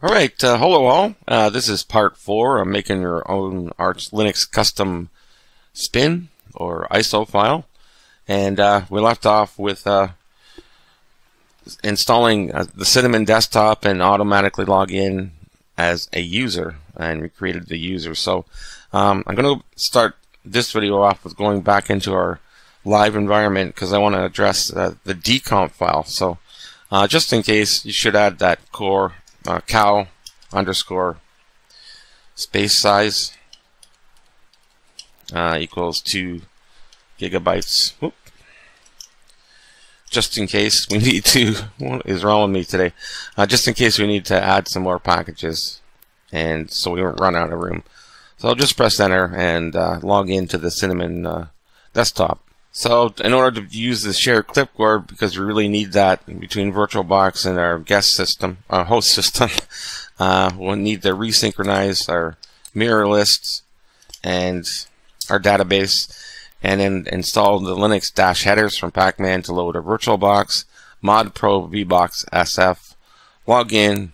All right, uh, hello all. Uh, this is part four. I'm making your own Arch Linux custom spin or ISO file, and uh, we left off with uh, installing uh, the Cinnamon desktop and automatically log in as a user, and we created the user. So um, I'm going to start this video off with going back into our live environment because I want to address uh, the dconf file. So just in case, you should add that core uh, cow underscore space size uh, equals 2 gigabytes. Whoop. Just in case we need to, what is wrong with me today? Uh, just in case we need to add some more packages and so we don't run out of room. So I'll just press enter and uh, log into the Cinnamon uh, desktop. So in order to use the shared clipboard, because we really need that between VirtualBox and our guest system, our host system, uh, we'll need to resynchronize our mirror lists and our database, and then install the Linux dash headers from Pacman to load a VirtualBox, modprobe vboxsf, log in,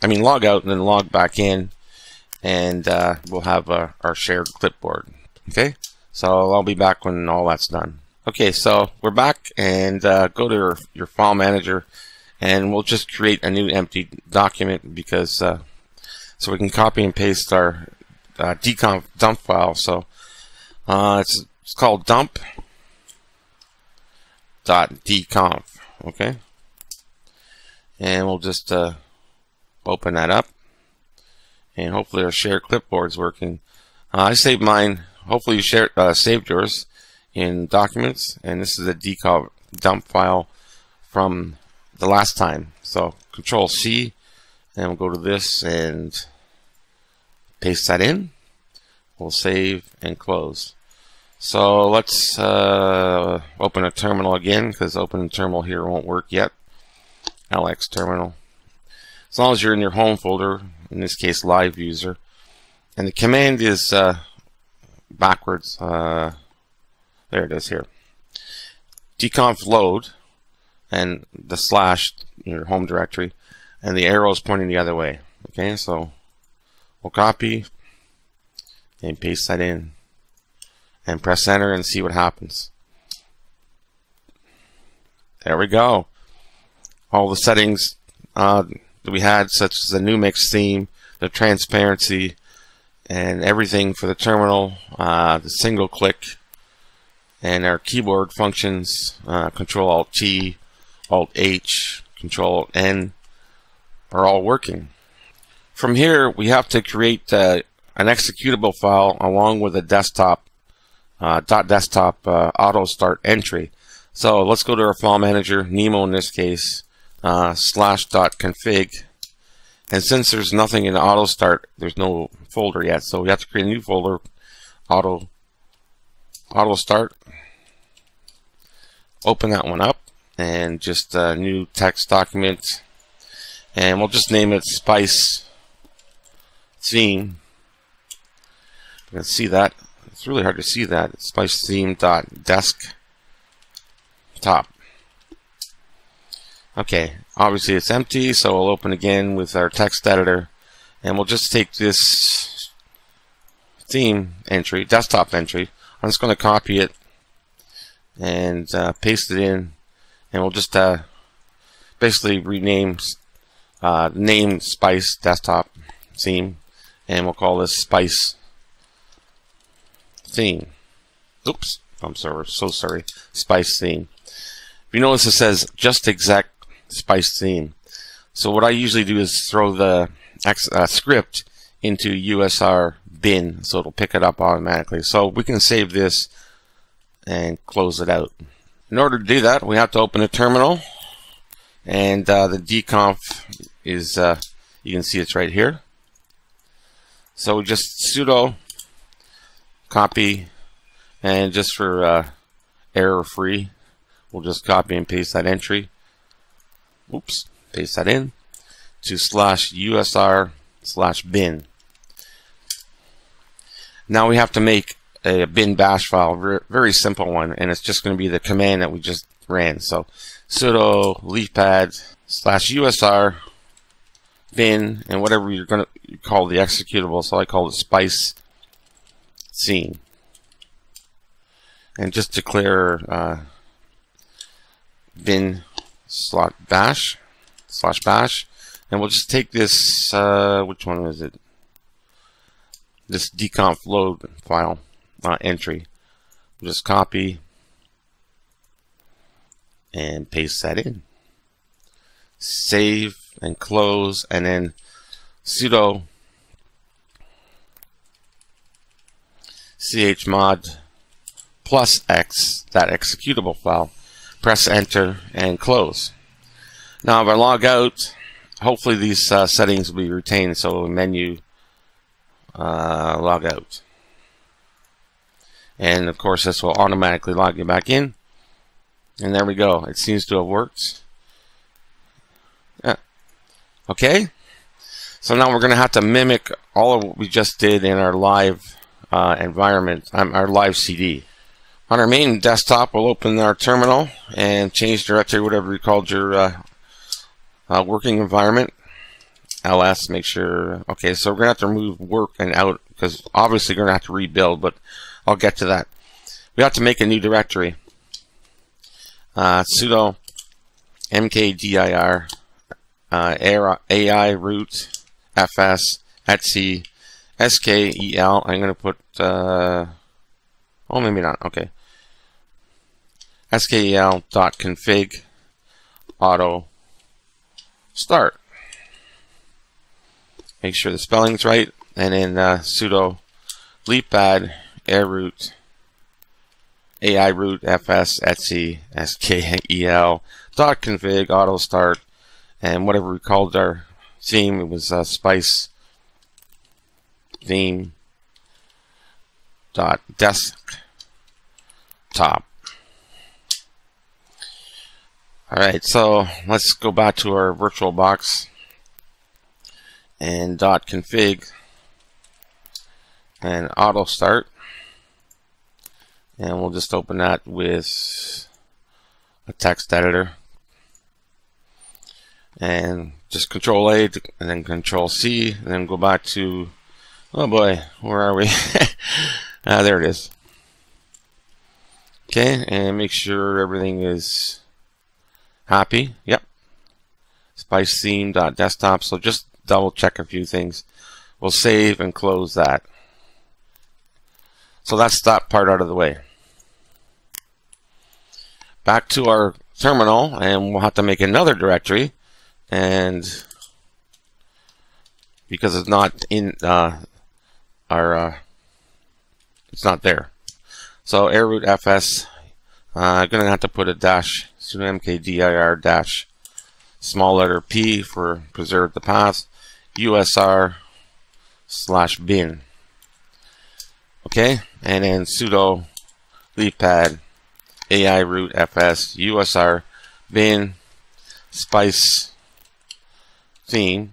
I mean log out and then log back in, and uh, we'll have uh, our shared clipboard. Okay, so I'll be back when all that's done. Okay, so we're back and uh, go to your, your, file manager and we'll just create a new empty document because uh, so we can copy and paste our uh, dconf dump file. So uh, it's, it's called dump dot dconf. Okay, and we'll just uh, open that up and hopefully our shared clipboard's working. Uh, I saved mine. Hopefully you shared saved yours in documents and this is a dconf dump file from the last time. So control C and we'll go to this and paste that in. We'll save and close. So let's uh, open a terminal again because opening terminal here won't work yet. LX terminal. As long as you're in your home folder in this case live user. And the command is uh, backwards uh, there it is here. dconf load and the slash your home directory and the arrow is pointing the other way. Okay, so we'll copy and paste that in and press enter and see what happens. There we go. All the settings uh, that we had, such as the Numix theme, the transparency, and everything for the terminal, uh, the single click, and our keyboard functions uh, Control Alt T, Alt H, Control N are all working. From here, we have to create uh, an executable file along with a desktop uh, desktop uh, auto start entry. So let's go to our file manager, Nemo in this case, uh, slash dot config. And since there's nothing in auto start, there's no folder yet. So we have to create a new folder, auto auto start open that one up and just a new text document. And we'll just name it spice theme. You can see that. It's really hard to see that. It's spice theme dot desk top. Okay. Obviously it's empty so we'll open again with our text editor. And we'll just take this theme entry desktop entry. I'm just going to copy it and uh, paste it in and we'll just uh, basically rename uh, name spice desktop theme and we'll call this spice theme. Oops I'm sorry so sorry. Spice theme. If you notice it says just exact spice theme. So what I usually do is throw the uh, script into USR bin so it'll pick it up automatically. So we can save this and close it out. In order to do that, we have to open a terminal, and uh, the dconf is, uh, you can see it's right here. So we just sudo copy, and just for uh, error free, we'll just copy and paste that entry. Oops, paste that in to slash usr slash bin. Now we have to make a bin bash file, very simple one, and it's just going to be the command that we just ran. So sudo leafpad slash usr bin, and whatever you're going to call the executable. So I call it spice theme. And just declare uh, bin slot bash slash bash, and we'll just take this. Uh, which one is it? This dconf load file uh, entry. We'll just copy and paste that in. Save and close, and then sudo chmod plus x, that executable file. Press enter and close. Now if I log out, hopefully these uh, settings will be retained. So menu, uh, log out. And of course this will automatically log you back in. And there we go. It seems to have worked. Yeah. Okay. So now we're going to have to mimic all of what we just did in our live uh, environment, um, our live CD. On our main desktop, we'll open our terminal and change directory, whatever you called your uh, uh, working environment. ls, make sure. Okay, so we're going to have to remove work and out because obviously we're going to have to rebuild, but I'll get to that. We have to make a new directory uh, sudo mkdir uh, AI root fs etc skel. I'm going to put, uh, oh, maybe not. Okay. skel dot config auto start. Make sure the spelling's right, and then uh, sudo leafpad air root airootfs etc skel dot config auto start and whatever we called our theme it was uh, spice theme dot desktop. Alright so let's go back to our virtual box and dot config and auto start and we'll just open that with a text editor. And just control A and then control C and then go back to oh boy where are we? Ah there it is. Okay and make sure everything is happy. Yep. Spice theme desktop. So just double check a few things. We'll save and close that so that's that part out of the way. Back to our terminal, and we'll have to make another directory. And because it's not in uh, our, uh, it's not there. So airootfs, uh, I'm going to have to put a dash, sudo mkdir dash, small letter p for preserve the path, usr slash bin. Okay, and then sudo leafpad airootfs usr bin spice theme.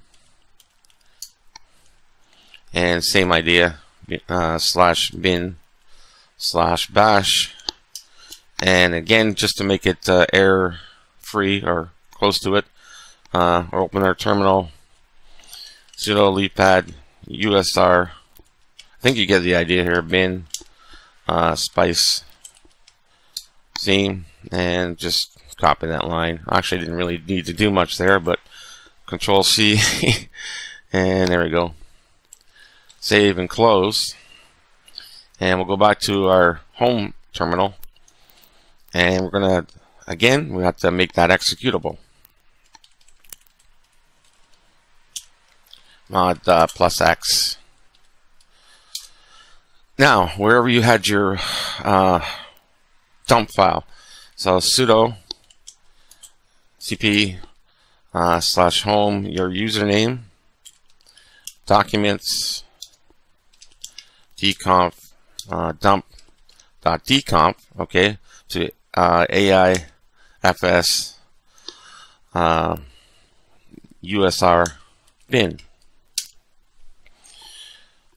And same idea uh, slash bin slash bash. And again just to make it uh, error free or close to it uh, open our terminal sudo leafpad usr I think you get the idea here. Bin, uh, spice, theme, and just copy that line. Actually, didn't really need to do much there, but Control C, and there we go. Save and close. And we'll go back to our home terminal. And we're to, again, we have to make that executable. Mod uh, plus X now, wherever you had your uh, dump file, so sudo cp uh, slash home, your username, documents, dconf, uh, dump dot dconf, okay, to uh, AI fs uh, usr bin.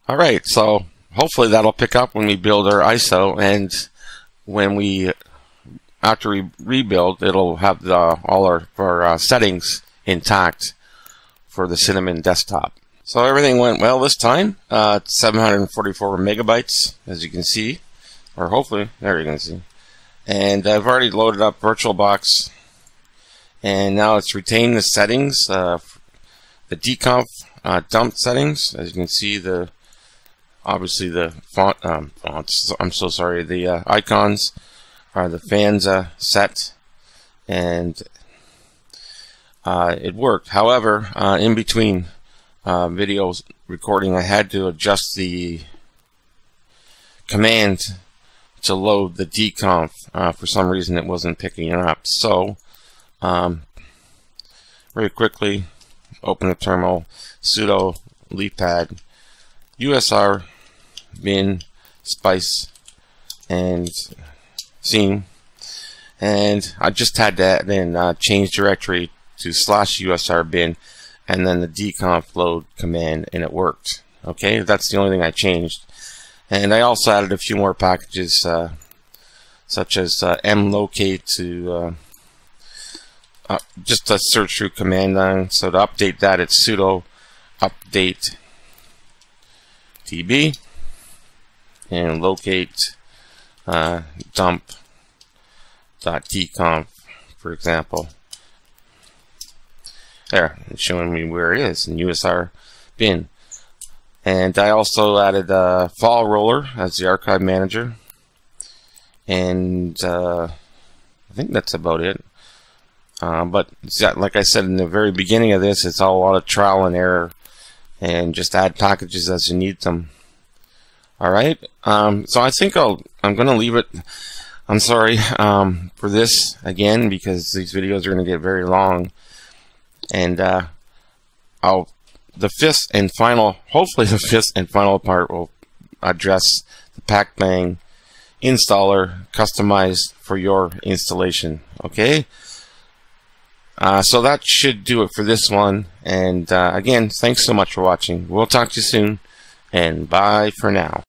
All right, so hopefully that'll pick up when we build our ISO and when we after we rebuild it'll have the, all our, our uh, settings intact for the Cinnamon desktop. So everything went well this time. Uh, 744 megabytes, as you can see, or hopefully, there you can see. And I've already loaded up VirtualBox, and now it's retained the settings, uh, the dconf uh, dump settings. As you can see, the obviously the font um, fonts. I'm so sorry. The uh, icons are the fans uh, set, and uh, it worked. However, uh, in between uh, videos recording, I had to adjust the command to load the dconf. Uh, for some reason, it wasn't picking it up. So, um, very quickly, open the terminal, sudo leafpad usr bin spice and scene and I just had that then uh, change directory to slash usr bin and then the dconf load command and it worked. Okay that's the only thing I changed. And I also added a few more packages uh, such as uh, mlocate to uh, uh, just a search through command line. So to update that it's sudo update tb and locate uh, dump .dconf, for example. There, it's showing me where it is in USR bin. And I also added uh, File Roller as the archive manager. And uh, I think that's about it. Uh, but like I said in the very beginning of this, it's all a lot of trial and error. And just add packages as you need them. Alright, um, so I think I'll, I'm going to leave it I'm sorry um, for this again because these videos are going to get very long. And uh, I'll the fifth and final, hopefully the fifth and final part will address the PacBang installer customized for your installation. Okay. Uh, so that should do it for this one. And uh, again, thanks so much for watching. We'll talk to you soon. And bye for now.